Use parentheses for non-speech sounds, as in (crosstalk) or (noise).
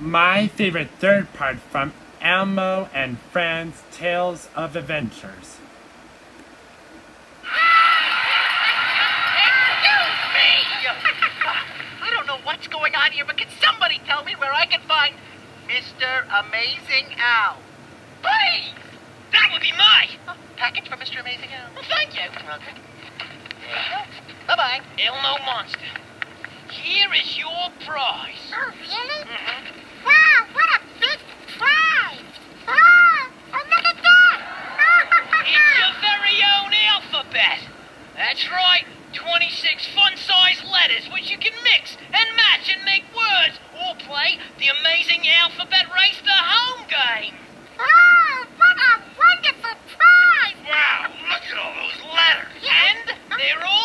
My favorite third part from Elmo and Friends Tales of Adventures. (laughs) I don't know what's going on here, but can somebody tell me where I can find Mr. Amazing Al? Please! That would be my. Oh, package for Mr. Amazing Al. Well, thank you. Okay. Bye-bye. Elmo Monster. Here is your prize. Oh, really? bet. That's right, 26 fun-sized letters which you can mix and match and make words or play the amazing alphabet race the home game. Oh, what a wonderful prize! Wow, look at all those letters. And they're all